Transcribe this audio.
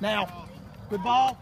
Now, good ball.